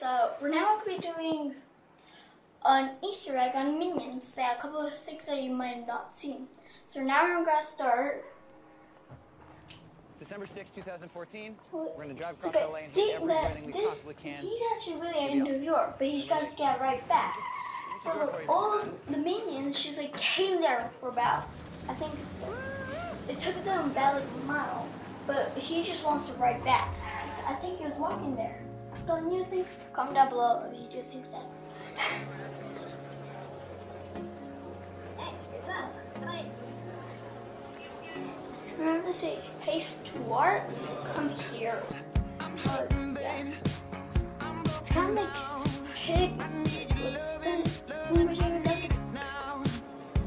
so uh, we're now going to be doing an Easter egg on Minions. There are a couple of things that you might have not seen. So now we're going to start. It's December 6, 2014. We're going to drive So across guys, LA and see every that this. He's actually really in New York, but he's trying to get right back. What's But look, for you? all the Minions just like came there for about, I think it took them about like a mile, but he just wants to ride back. So I think he was walking there. Don't you think? Comment down below if you do think that. Remember to say, hey Stuart, come here. So, yeah. It's kind of like pig. What's the language of it?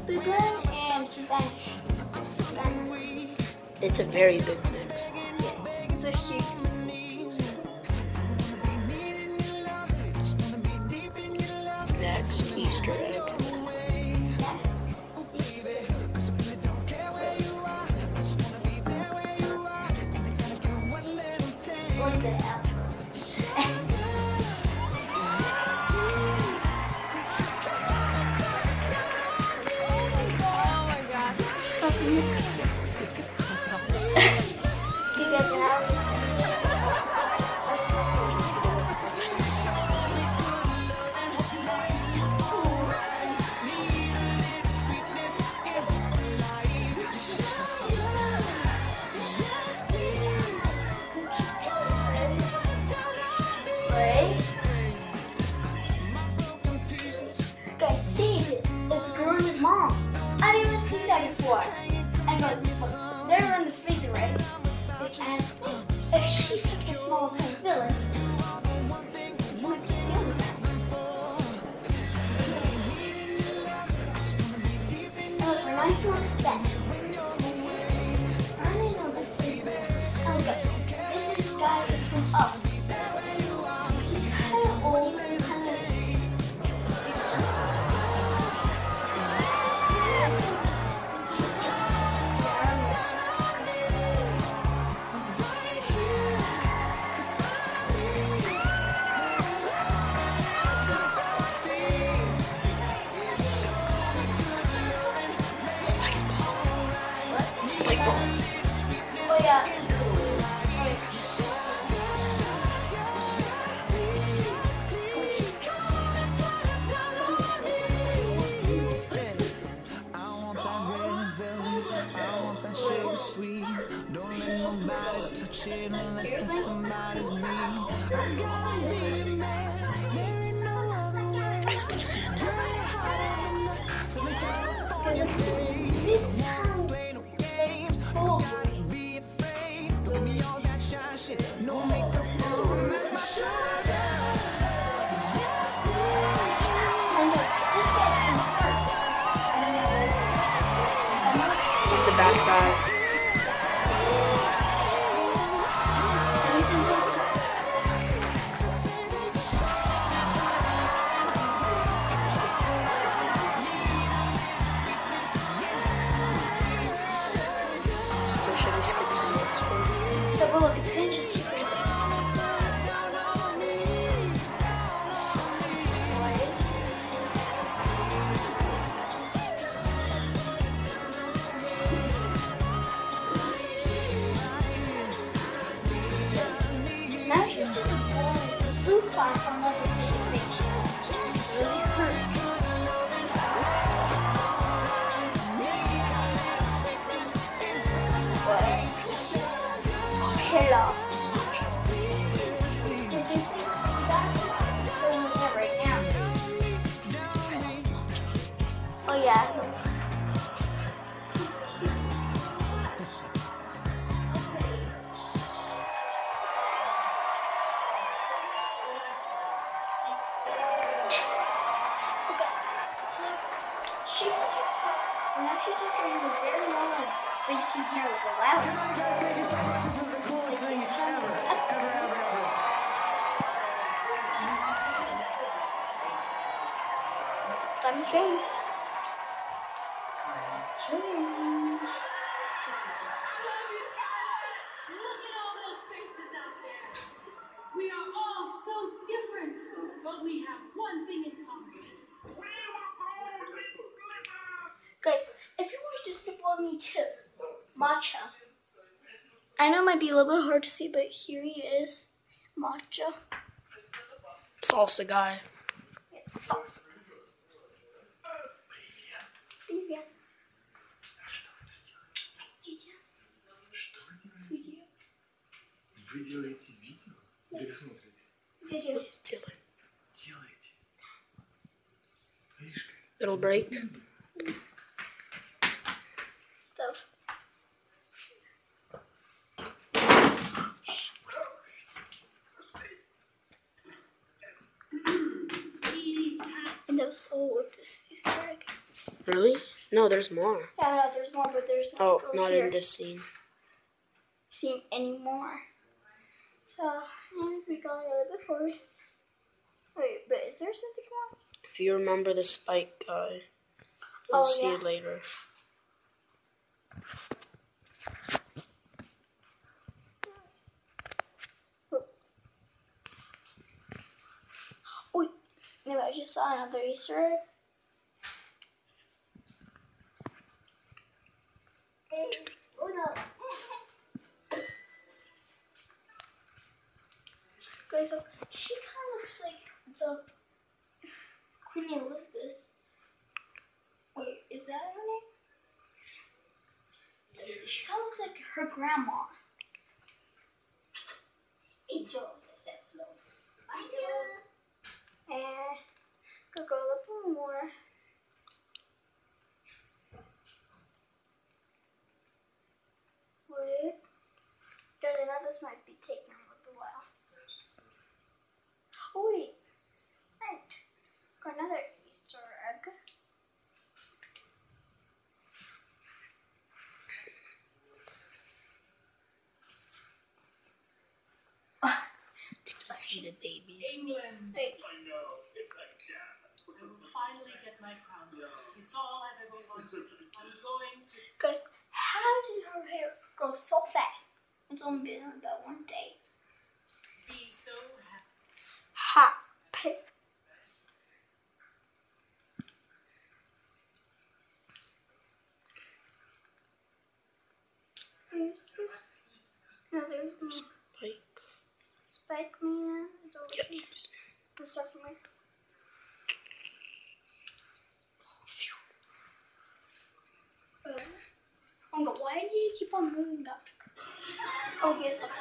Pigland and Spanish. Spanish. It's a very big mix. Yes, it's a huge mistake. Easter egg. Like the outro. Guys, see this? It's Goril's mom. I didn't even see that before. And guys, look, they're in the freezer, right? And if she's such a small tiny villain, he might be stealing them. And look, her knife works back. Spike ball. Oh yeah. I want shit, no makeup on, that's my sugar. He's the bad change. Times change. Look at all those faces out there. We are all so different. Guys, if you want to just follow me too, Matcha. I know it might be a little bit hard to see, but here he is, Matcha. Salsa guy. It's sauce. делаете видео или смотрите? Видео. He's dealing. Делаете. Видишь, как Little break. Stuff. And that was all with this Easter egg. Really? No, there's more. Yeah, no, there's more, but there's not Oh, to go not here. in this scene. scene anymore. So, and we got it before. Wait, but is there something more? If you remember the spike guy, you'll Oh, see yeah. it later. Wait, maybe I just saw another Easter egg. Guys, so she kind of looks like the Queen Elizabeth. Wait, is that her name? She kind of looks like her grandma. Enjoy yourself, love. Thank you. And go go looking more. Wait. I know this might be taking a little while. Oh wait. Right. Got another Easter egg. To see the babies. England. Wait. I will finally get my crown. It's all I've ever wanted. I'm going to. Guys, how did her hair grow so fast? It's only been about one day. be so happy. Happy. Where's this? No, there's no Spike. Spike Man. Uh, Oh god, why do you keep on moving? Oh, yes. Okay.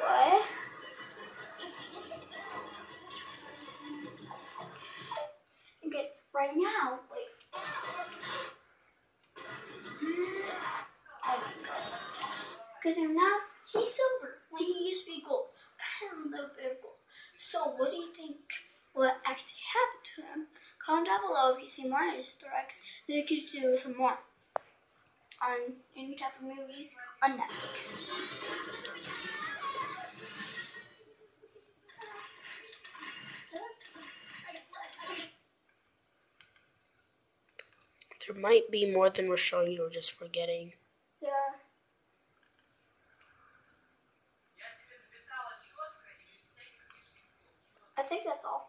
What? Guys, right now, wait. Because now he's silver when he used to be gold. Kind of a little bit of gold. So what do you think will actually happen to him? Comment down below if you see more Easter eggs. Then you could do some more on any type of movies on Netflix. There might be more than we're showing you or just forgetting. Yeah. I think that's all.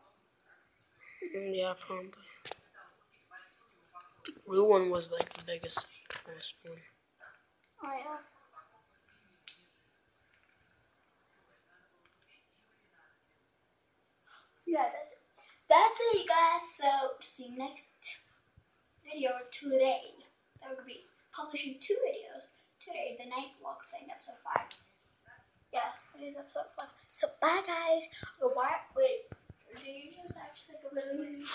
Mm, yeah, probably. The real one was like the biggest one. Oh yeah. Yeah, that's it. That's it, you guys. So see you next video today. That will be publishing two videos today. The night vlog thing, episode five. Yeah, it is episode five. So bye, guys. Oh, why? Wait. Do you just actually really easy